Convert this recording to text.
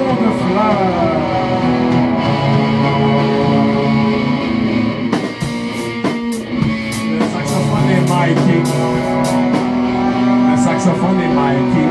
The saxophone is my king. The saxophone is my king.